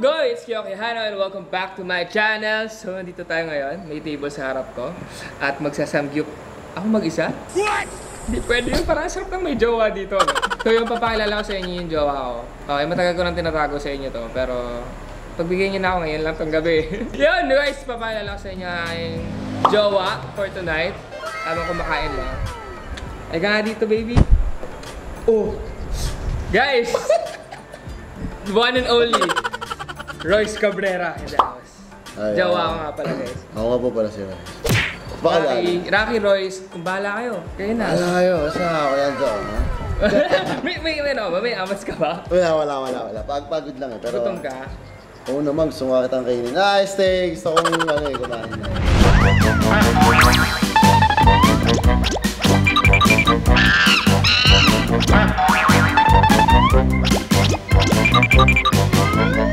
guys! Kyoki Hano and welcome back to my channel. So, nandito tayo ngayon. May table sa harap ko. At magsasamgyup. Ako mag-isa? What? Hindi pwede yun. Parang sarap ng may jowa dito. So, yung papakilala ko sa inyo yung jowa ko. Okay, matagal ko nang tinatago sa inyo to. Pero, pagbigyan niyo na ako ngayon lang tong gabi. yun guys! Papakilala ko sa inyo ang jowa for tonight. Habang kumakain lang. Ay ka nga dito, baby. Oh! Guys! One and only. Royce Cabrera in the house. Ay, Jawa ah. ko nga pala guys. Ako nga po pala si Roy. Baka Rocky, Rocky Royce, kung bahala kayo. Kayo na. Wala kayo, basta ako yan dyan. ha? may, may, may, ano, ba? may amas ka ba? Wala, wala, wala, wala. Pagpagod lang eh. Pero, Gutom ka? Oo naman, gusto nga kitang kainin. Ah, steak! Gusto kong ano eh, kumain na.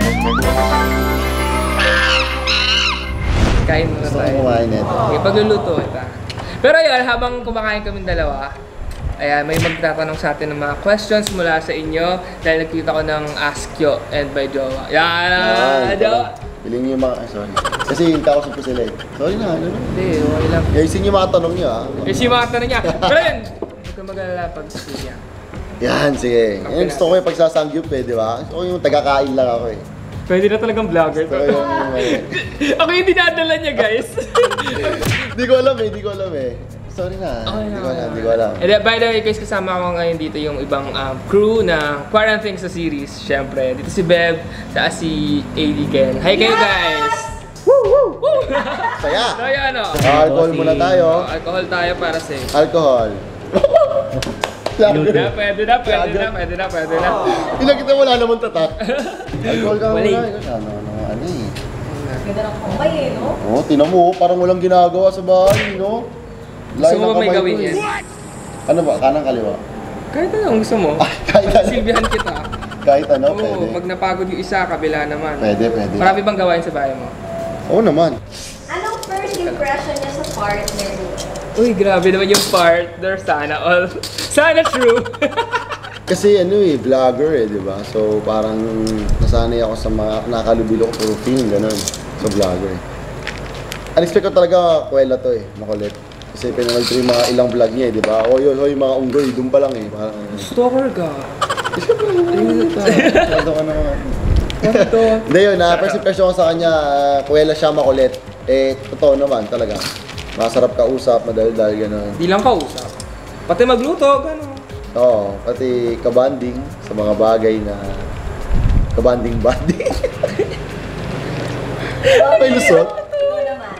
Kain muna Gusto tayo. kong kumain nito. Okay, pagluluto ito. Pero yun, habang kumakain kami dalawa, ayan, may magtatanong sa atin ng mga questions mula sa inyo dahil nagkita ko ng Ask Yo and by Jowa. Yan! Ay, Jowa! Piling niyo yung mga, sorry. Kasi yung kausap ko sila eh. Sorry na, ano. Hindi, okay lang. Ayusin niyo yung mga tanong niyo ah. Eh, si mga tanong niya. Pero yun, huwag ka mag-alala pag niya. Yan, sige. Yan, gusto ko yung pagsasangyup eh, di ba? Gusto ko yung tagakain lang ako eh. Pwede na talagang vlogger to. Ako yung dinadala niya, guys. Di ko alam eh, di ko alam eh. Sorry na, Okay di na, ko alam, okay di ko alam. And then, by the way, guys, kasama ko ngayon dito yung ibang um, crew na Quarantine sa series, syempre. Dito si Bev, sa si AD Ken. Hi kayo, guys! Saya! So, yun, ano? Alcohol muna tayo. Oh, alcohol tayo para sa Alcohol. Pwede na, pwede na, pwede na, pwede na, pwede na. Pinakita wala naman tatak. Alcohol ka Wala muna. eh. Ikaw, Ano, ano, ano eh. Ganda ng kamay eh, no? Oh, tinan mo, parang walang ginagawa sa bahay, no? Gusto Layo mo ba may kamay gawin eh. yan? Ano ba? Kanang kaliwa? Kahit ano gusto mo. Ay, kahit ano. Silbihan kita. Kahit ano, Oo, pwede. pag napagod yung isa, kabila naman. Pwede, pwede. Marami bang gawain sa bahay mo? Oo naman. Anong first impression niya sa partner? Uy, grabe naman yung partner. Sana all. Sana true. Kasi ano eh, vlogger eh, di ba? So parang nasanay ako sa mga nakalubilo ko puro film, ganun. So vlogger eh. Unexpected ko talaga kwela to eh, makulit. Kasi pinanood ko yung mga ilang vlog niya eh, di ba? Oy, oy, oy, mga unggoy, doon pa lang eh. Parang, Stalker ka. Masyado ka naman. Ano? Hindi yun, na first impression ko sa kanya, kuwela siya makulit. Eh, totoo naman talaga. Masarap kausap, madaldal, gano'n. Di lang kausap. Pati magluto, gano'n. Oo, pati kabanding sa mga bagay na kabanding-banding. May lusot. Naman.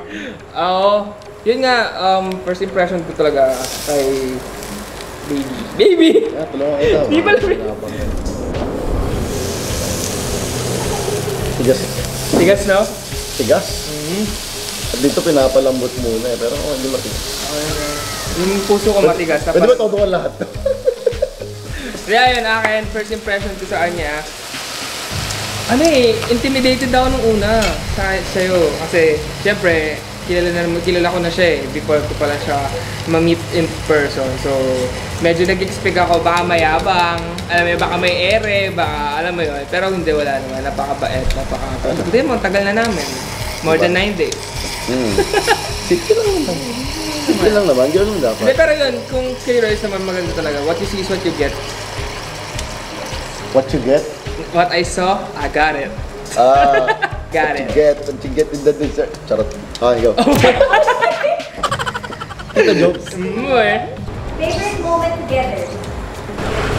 Oo. Yun nga, um, first impression ko talaga kay baby. Baby! Ah, tulungan kita. Di pala- Tigas. Tigas, no? Tigas. At dito pinapalambot muna eh, pero oh, hindi matigas. Yung puso ko matigas. Pwede ba todokan lahat? Kaya yun, akin, first impression ko sa kanya, ano eh, intimidated ako nung una sa sa'yo. Kasi, syempre, kilala, na, kilala ko na siya eh, before ko pala siya ma-meet in person. So, medyo nag-expect ako, baka mayabang, alam mo yun, baka may ere, baka alam mo yun. Pero hindi, wala naman, napakabait, napaka... Hindi mo, tagal na namin. More than 9 days. Hmm. Sige lang naman. Sige lang naman, gano'n Hindi, dapat. pero yun, kung kay Royce naman maganda talaga, what you see is what you get. What you get? What I saw, I got it. Ah, Got what you it. get, what you get in the dessert. Charot. Ah, ikaw. Ito jokes. Mm, eh. Favorite moment together?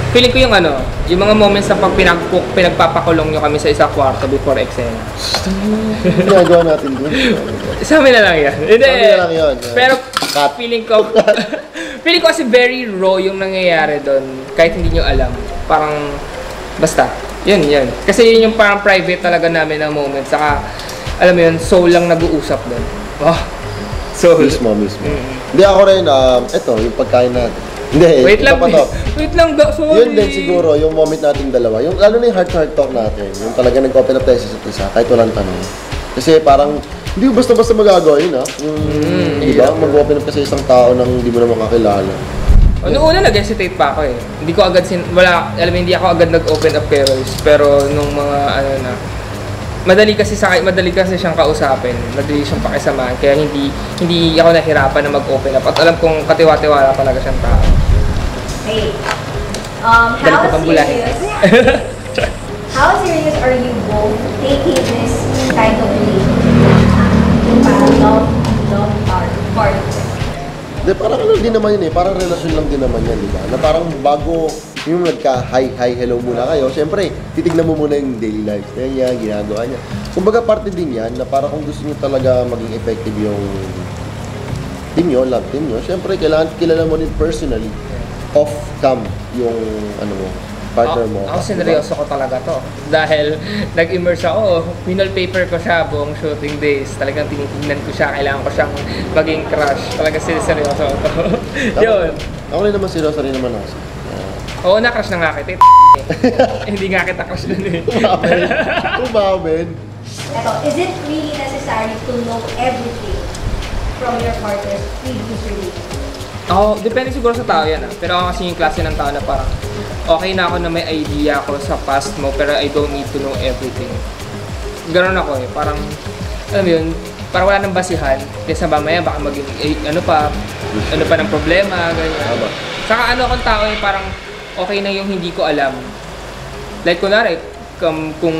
Feeling ko yung ano, yung mga moments na pag pinagpuk, pinagpapakulong nyo kami sa isang kwarto before eksena. Ginagawa natin dun. Sa amin na lang yan. Hindi. Sa amin na lang yun. Pero Cut. feeling ko, feeling ko kasi very raw yung nangyayari doon. Kahit hindi nyo alam. Parang, basta. Yun, yun. Kasi yun yung parang private talaga namin na moment. Saka, alam mo yun, soul lang nag-uusap doon. Oh, soul. Mismo, mismo. Hindi ako rin, um, ito, yung pagkain natin. Hindi, Wait lang, pa to. wait lang, da, sorry. Yun din siguro, yung moment nating dalawa. Yung, lalo na yung heart-to-heart talk natin. Yung talaga nag-open up tayo sa isa't isa, kahit walang tanong. Kasi parang, hindi mo basta-basta magagawa yun, ha? Yung, di ba? Mag-open up kasi isang tao nang hindi mo naman kakilala. Noong una nag-hesitate pa ako eh. Hindi ko agad sin wala, alam mo hindi ako agad nag-open up kay Royce. Pero nung mga ano na madali kasi sa madali kasi siyang kausapin, madali siyang pakisamahan kaya hindi hindi ako nahirapan na mag-open up at alam kong katiwa-tiwala talaga siyang tao. Okay. Um, how serious, how serious are you both taking this kind of relationship? Yung parang love, love part, part. Di, parang ano din naman yun eh, parang relasyon lang din naman yan, di ba? Na parang bago yung nagka-hi, hi, hello muna kayo, syempre, titignan mo muna yung daily lifestyle niya, ginagawa niya. Kumbaga, parte din yan na para kung gusto niyo talaga maging effective yung team nyo, love team nyo, syempre, kailangan kilala mo din personally, off-cam yung, ano mo, partner mo. Ako, ako sineryoso ko talaga to. Dahil nag-immerse ako, wallpaper ko siya buong shooting days. Talagang tinitingnan ko siya, kailangan ko siyang maging crush. Talagang sineryoso ko to. Yun. Ako rin naman, seryoso rin naman ako. Oo, na-crush na nga kita. eh. Hindi nga kita crush nun eh. Umamin. Umamin. Ito, is it really necessary to know everything from your partner's previous relationship? Ako, depende siguro sa tao yan ah. Pero ako kasi yung klase ng tao na parang okay na ako na may idea ako sa past mo pero I don't need to know everything. Ganon ako eh. Parang, alam mo yun, parang wala nang basihan. Kasi mamaya baka maging, eh, ano pa, ano pa ng problema, ganyan. Saka ano akong tao eh, parang okay na yung hindi ko alam. Like kunwari, kung, kung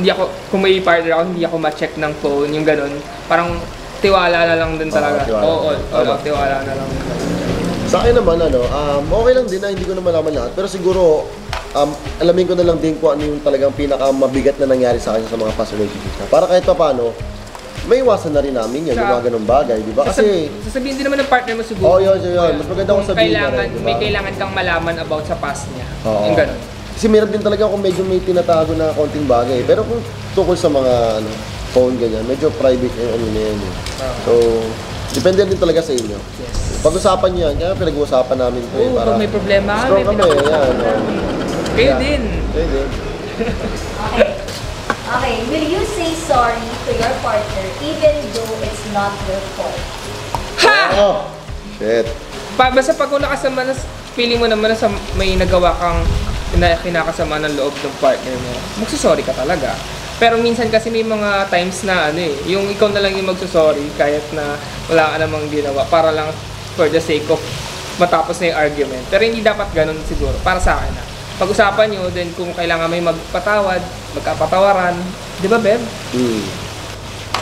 hindi ako, kung may partner ako, hindi ako ma-check ng phone, yung ganun. Parang tiwala na lang din Oo, talaga. Oo, oo, oo, Tama. tiwala na lang. Sa akin naman, ano, um, okay lang din na hindi ko naman malaman lahat. Pero siguro, um, alamin ko na lang din kung ano yung talagang pinakamabigat na nangyari sa akin sa mga past relationships. na. Para kahit pa paano, may iwasan na rin namin yan, yung mga ganong bagay, di ba? Kasi, Sasab- sasabihin din naman ng partner mo siguro. Oo, yun, yun, yun. Mas maganda kung sabihin na rin, di ba? May kailangan kang malaman about sa past niya. Oo. Yung ganun. kasi meron din talaga kung medyo may tinatago na konting bagay. Pero kung tungkol sa mga ano, phone ganyan, medyo private yung ano na yan. eh. So, depende din talaga sa inyo. Yes. Pag-usapan niyo yan, kaya pinag-uusapan namin ito eh. Oo, pag may problema, strong may kami, pinag- yan. oh. Kayo Yeah. din. Kayo din. Okay. Will you say sorry to your partner even though it's not your fault? Ha! Oh, shit. Pa, basta pag kung nakasama na, feeling mo naman na sa, may nagawa kang na, kinakasama ng loob ng partner mo, magsusorry ka talaga. Pero minsan kasi may mga times na ano eh, yung ikaw na lang yung magsusorry kahit na wala ka namang ginawa para lang for the sake of matapos na yung argument. Pero hindi dapat ganun siguro, para sa akin na. Pag-usapan nyo, then kung kailangan may magpatawad, magkapatawaran, di ba, Beb? Hmm.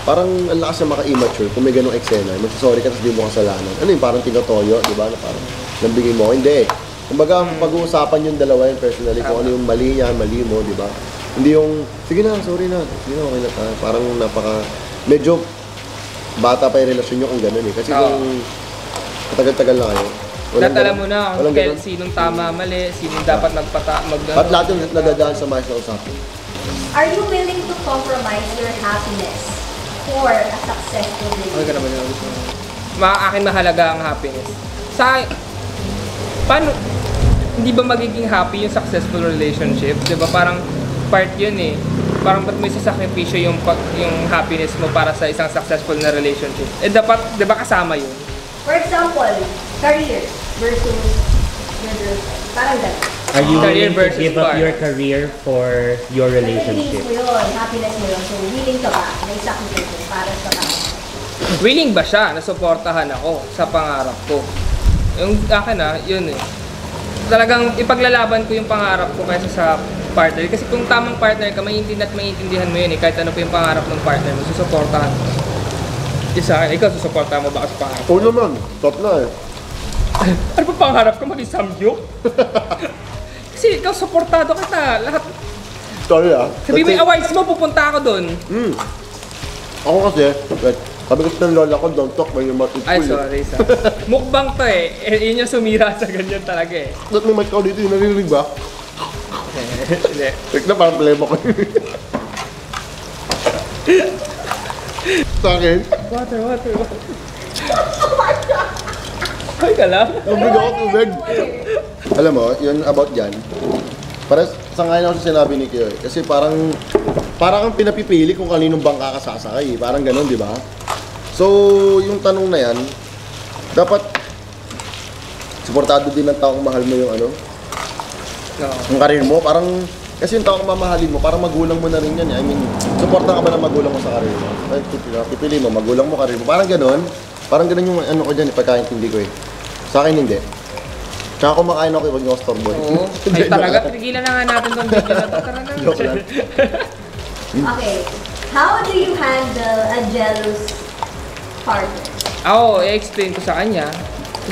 Parang ang lakas na maka-immature kung may ganong eksena. Magsasorry ka tapos di mo kasalanan. Ano yung parang tinotoyo, di ba? Na parang nabigay mo. Hindi. Kumbaga, pag-uusapan yung dalawa yun personally kung ano yung mali niya, mali mo, di ba? Hindi yung, sige na, sorry na. Sige na, okay na tayo. Parang napaka, medyo bata pa yung relasyon nyo kung gano'n eh. Kasi Oo. kung matagal-tagal na kayo. Dapat alam ganun. mo na Walang kung kail- ganun. sinong tama, mali, sinong dapat magpata, mag, At lahat yung nadadaan sa mga usapan. Are you willing to compromise your happiness for a successful Ano ka relationship? naman yung gusto mo? Ma akin mahalaga ang happiness. Sa paano hindi ba magiging happy yung successful relationship? 'Di ba parang part 'yun eh. Parang ba't may sasakripisyo yung pag, yung happiness mo para sa isang successful na relationship? Eh dapat 'di ba kasama 'yun? For example, career versus your girlfriend. Parang ganun. Are you willing to give up your career for your Kasi feelings relationship? mo yun, happiness mo yun. So, willing ka ba na isacrifice mo para sa tao? Willing ba siya na suportahan ako sa pangarap ko? Yung akin ah, yun eh. Talagang ipaglalaban ko yung pangarap ko kaysa sa partner. Kasi kung tamang partner ka, maintindihan at maintindihan mo yun eh. Kahit ano pa yung pangarap ng partner mo, susuportahan mo. Isa, ikaw susuportahan mo ba sa pangarap? Oo naman, top na eh. Ano pa pangarap ko maging samgyup? Kasi ikaw suportado kita. Lahat. Sorry ah. Sabi mo awards mo, pupunta ako doon. Hmm. Ako kasi, wait, sabi kasi ng lola ko, don't talk when you're not in Ay, school. sorry, sorry. Mukbang to eh. eh. Yun yung sumira sa ganyan talaga eh. Ba't may mic ako dito, yung naririnig ba? Hindi. Wait na, parang problema ko. Sa akin, Water, water, water. Ay ka lang? tubig ako, tubig. Alam mo, yun about dyan, para sangayon ako sa sinabi ni Kiyo eh. Kasi parang, parang kang pinapipili kung kaninong bangka ka sasakay. eh. Parang ganun, di ba? So, yung tanong na yan, dapat suportado din ng taong mahal mo yung ano, No. yung karir mo. Parang Kasi yung taong mamahalin mo, parang magulang mo na rin yan. eh. I mean, suporta ka ba ng magulang mo sa karir mo? Ay, pipili, pipili mo, magulang mo, karir mo. Parang ganun. Parang ganun yung ano ko dyan, ipagkaintindi ko eh. Sa akin hindi. Tsaka kumakain ako, niyo ako storeboy. Oo. Ay talaga, tigilan na nga natin tong video na to. Tara na. Joke lang. Okay. How do you handle a jealous partner? Ako, i-explain ko sa kanya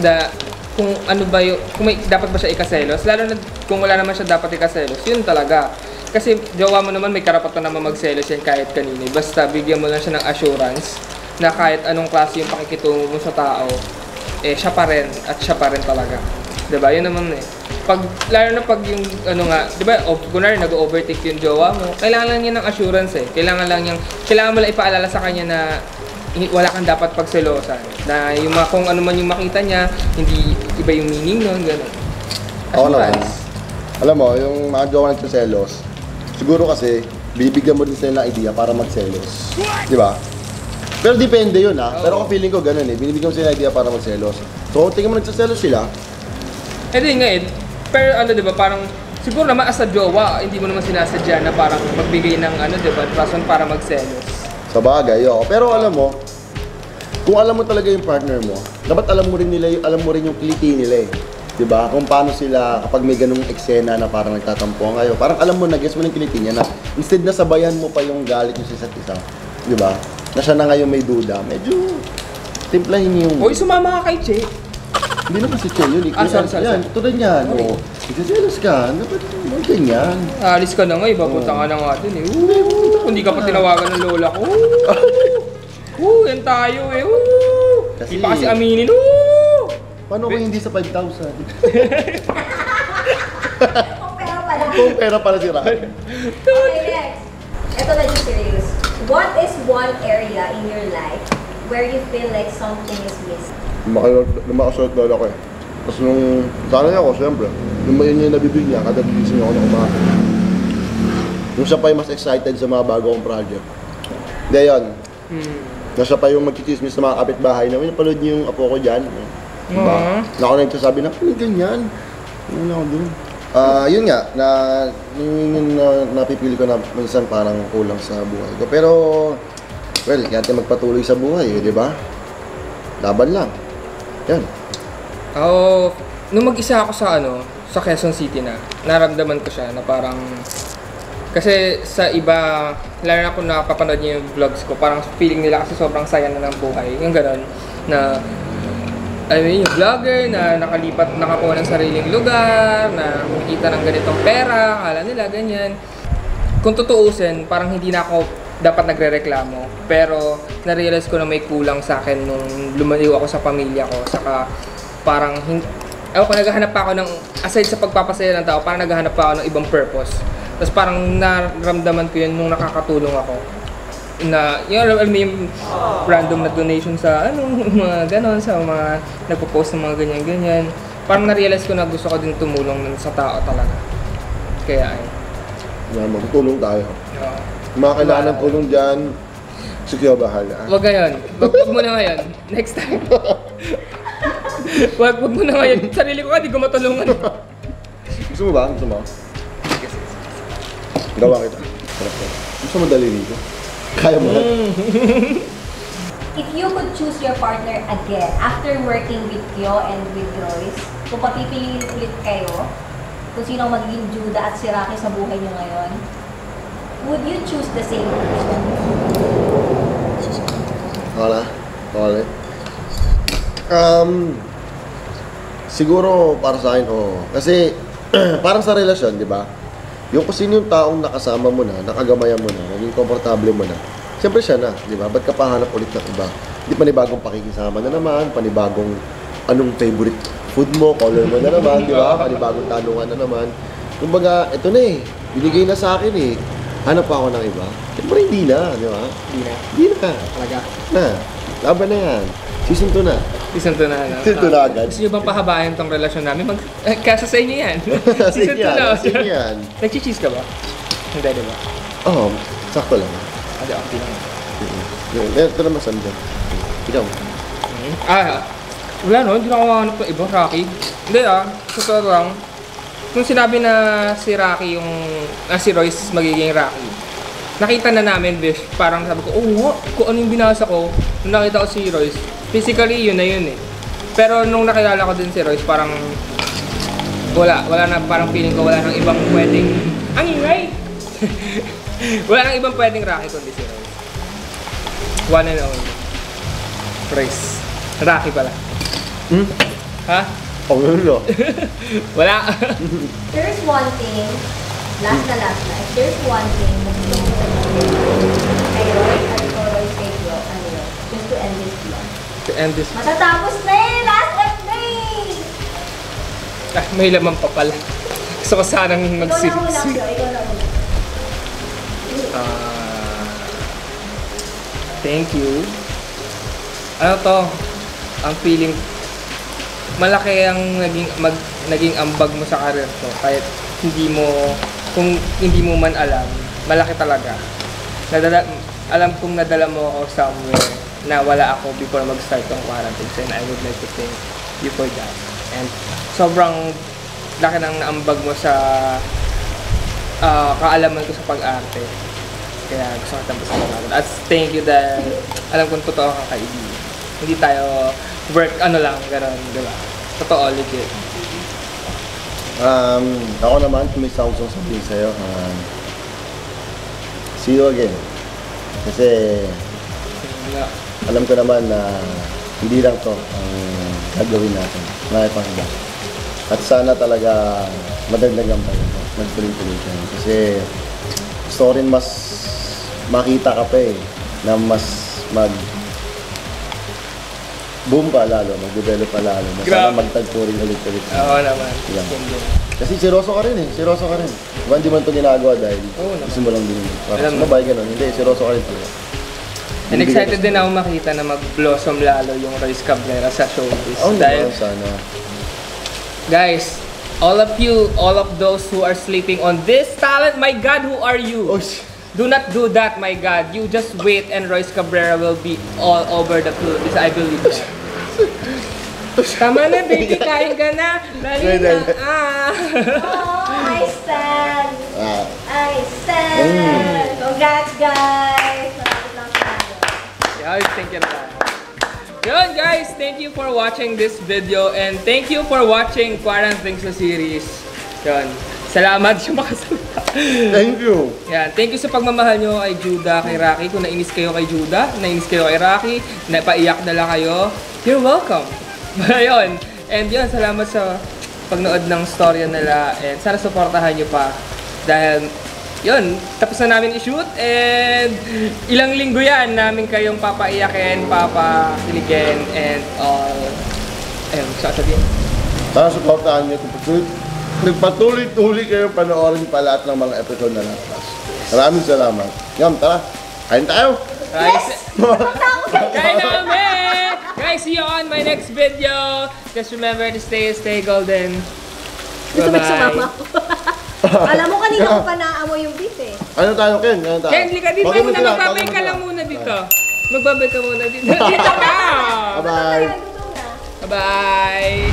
na kung ano ba yung, kung may, dapat ba siya ikaselos, lalo na kung wala naman siya dapat ikaselos, yun talaga. Kasi jowa mo naman may karapatan naman magselos yan kahit kanino. Basta bigyan mo lang siya ng assurance na kahit anong klase yung pakikitungo mo sa tao, eh siya pa rin at siya pa rin talaga. 'Di ba? Yun naman eh. Pag lalo na pag yung ano nga, 'di ba? O kunwari nag-overtake yung jowa mo, kailangan lang niya ng assurance eh. Kailangan lang yung kailangan mo lang ipaalala sa kanya na wala kang dapat pagselosan. Na yung mga, kung ano man yung makita niya, hindi iba yung meaning nun, gano'n. Oo naman. Alam mo, yung mga jowa nagsiselos, siguro kasi, bibigyan mo din sila ng idea para magselos. Di ba? Pero depende yun ha. Pero ako feeling ko ganun eh. Binibigyan mo sila idea para magselos. So, tingin mo nagsiselos sila, Eh di nga eh, pero ano 'di ba, parang siguro naman as a jowa, hindi mo naman sinasadya na parang magbigay ng ano 'di ba, rason para magselos. Sa bagay, oo. Pero alam mo, kung alam mo talaga yung partner mo, dapat alam mo rin nila, yung- alam mo rin yung kiliti nila eh. 'Di ba? Kung paano sila kapag may ganung eksena na parang nagtatampuan kayo. Parang alam mo na guess mo ng kiliti niya na instead na sabayan mo pa yung galit niyo sa isa't isa. 'Di ba? Na siya na ngayon may duda, medyo timplahin niyo yung Hoy, sumama ka kay Che. Hindi naman si Chen yun. Ah, sorry, sorry, Yan, tulad niyan. Sorry. Oo. Nagsiselos ka. Dapat mo ganyan. Alis ka na nga, ipapunta ka na nga dun eh. Woo! Hindi ka pa tinawagan ng lola ko. Woo! Yan tayo eh. Woo! Kasi- Hindi pa kasi aminin. Woo! Paano kung hindi sa 5,000? Kung pera pala. Kung pera pala si Ryan. Okay, next. Ito na just serious. What is one area in your life where you feel like something is missing? Lumakasot lola ko eh. Tapos nung, sana niya ako, siyempre. Nung may yun yung nabibig niya, kada bigising ako ng umaga. Nung siya pa yung mas excited sa mga bago kong project. Hindi, yun. Hmm. Na siya pa yung magchichismis sa mga kapitbahay na, "Uy, napanood niyo yung apo ko dyan. Diba? Aww. Na ako nagsasabi na, ganyan? Ano ako dun? Ah, yun nga, na, yun yung na, napipili ko na minsan parang kulang sa buhay ko. Pero, well, kaya tayo magpatuloy sa buhay, eh, di ba? Laban lang. Yan. Ako, nung mag-isa ako sa ano, sa Quezon City na, naramdaman ko siya na parang kasi sa iba, lalo na kung nakapapanood niyo yung vlogs ko, parang feeling nila kasi sobrang saya na ng buhay. Yung gano'n, na I mean, yung vlogger na nakalipat, nakakuha ng sariling lugar, na kumikita ng ganitong pera, kala nila, ganyan. Kung tutuusin, parang hindi na ako dapat nagre-reklamo. Pero, na-realize ko na may kulang sa akin nung lumaliw ako sa pamilya ko. Saka, parang, Ewan ko, naghahanap pa ako ng, aside sa pagpapasaya ng tao, parang naghahanap pa ako ng ibang purpose. Tapos parang naramdaman ko yun nung nakakatulong ako na yung alam mo yung random na donation sa ano mga ganon sa mga nagpo-post ng mga ganyan ganyan parang na-realize ko na gusto ko din tumulong nun sa tao talaga kaya ay Yan, magtulong tayo. uh, mga kailangan ng tulong dyan, sige, bahala. wag ngayon wag, mo na ngayon next time wag wag mo na ngayon sarili ko ka di ko matulungan Gusto mo ba? Gusto mo? Gawa kita. Gusto mo dali dito? Kaya mo yan? If you could choose your partner again after working with Kyo and with Royce, kung papipiliin ulit kayo, kung sino ang magiging Judah at si Rocky sa buhay niyo ngayon, would you choose the same person? Wala. Wala. Um, siguro para sa akin, oo. Kasi, parang sa relasyon, di ba? Yung kung sino yung taong nakasama mo na, nakagamayan mo na, naging komportable mo na, siyempre siya na, di ba? Ba't ka pahanap ulit ng iba? Di panibagong pakikisama na naman, panibagong anong favorite food mo, color mo na naman, di ba? Panibagong tanungan na naman. Kumbaga, ito na eh, binigay na sa akin eh. Hanap pa ako ng iba. Siyempre hindi na, di ba? hindi na Hindi na. talaga Na. Laban na yan. Season 2 na. season 2 na ano Season 2 na agad. gusto nyo bang pahabayan tong relasyon namin mag eh, kasa sa inyo yan season 2 yan. na Sige yan. nagchichis ka ba? hindi diba? Oo, sakto lang. Hindi, okay lang. Mm-hmm. Ito naman sandyan. Ikaw. Ah, wala no, hindi na ako mahanap ng iba, Rocky. Hindi ah, sa totoo lang, nung sinabi na si Rocky yung, ah, si Royce magiging Rocky, nakita na namin, Bish, parang sabi ko, oo nga, kung ano yung binasa ko, nung nakita ko si Royce, physically, yun na yun eh. Pero nung nakilala ko din si Royce, parang wala, wala na, parang feeling ko wala nang ibang pwedeng, ang ingay! wala nang ibang pwedeng Rocky kundi si Royce. One and only. Royce. Rocky pala. Hmm? Ha? Oh, yun Wala. There's one thing, last na last na, if there's one thing na gusto mo sabihin kay at ko Roy kay Gio, ano yun? Just to end this vlog. To end this, Matatapos na eh! Last update! ah, may laman pa pala. Gusto ko sanang magsiksik. Muna. Ah, thank you. Ano to? Ang feeling malaki ang naging mag naging ambag mo sa career ko kahit hindi mo kung hindi mo man alam malaki talaga nadala alam kong nadala mo ako somewhere na wala ako before mag-start ng quarantine and I would like to thank you for that and sobrang laki ng naambag mo sa ah, kaalaman ko sa pag-arte kaya gusto ko tapos na At thank you dahil alam kong totoo kang kaibigan. Hindi tayo work ano lang, gano'n, di ba? Totoo, legit. Um, ako naman, kung may sound song sabihin sa'yo, um, see you again. Kasi Na, alam ko naman na hindi lang to ang gagawin natin. Marami pang iba. At sana talaga madagdagan pa rin. Magtuloy-tuloy ka. Kasi gusto ko rin mas makita ka pa eh, na mas mag boom pa lalo, mag-develop pa lalo. Na sana magtagpo rin ulit-ulit. oo naman. Yeah. Kasi seryoso ka rin eh, seryoso ka rin. Diba hindi man ito ginagawa dahil Oo naman. gusto mo lang din. Alam mo. sumabay ganun. Hindi, seryoso ka rin talaga. And excited din ako makita na mag-blossom lalo yung Royce Cabrera sa showbiz. Oh, Dahil, naman, sana. guys, all of you, all of those who are sleeping on this talent, my God, who are you? Oh, Do not do that, my God. You just wait and Royce Cabrera will be all over the Philippines. I believe that. Tama na, baby. Kain ka na. Dali na. Ah. Oh, I stand! ah, I stand! Congrats, guys! Malapit lang sa tayo. Yeah, thank you na. Yun guys, thank you for watching this video and thank you for watching Quarant Things sa series. Yun. Salamat siya makasalita. thank you. Yan, thank you sa pagmamahal nyo kay Judah, kay Rocky. Kung nainis kayo kay Judah, nainis kayo kay Rocky, napaiyak na lang kayo, you're welcome. Ayun. And yun, salamat sa pagnood ng storya nila and sana supportahan nyo pa. Dahil, yun, tapos na namin i-shoot and ilang linggo yan namin kayong papaiyakin, papakiligin and all. Ayun, gusto ko sabihin. Sana supportahan niyo kung patuloy, nagpatuloy-tuloy kayo panoorin pa lahat ng mga episode na natas. Maraming salamat. Ngam, tara. Kain tayo. Guys, Kain namin! Guys, see you on my next video. Just remember to stay, stay golden. Bye-bye. Alam mo, kanina ko pa naamoy yung beef eh. Ano tayo, Ken? Ano tayo? Ken, lika dito muna. sila, Magbabay ka lang muna dito. Magbabay ka muna dito. Dito ka! Bye-bye. Kaya gutom na. Bye!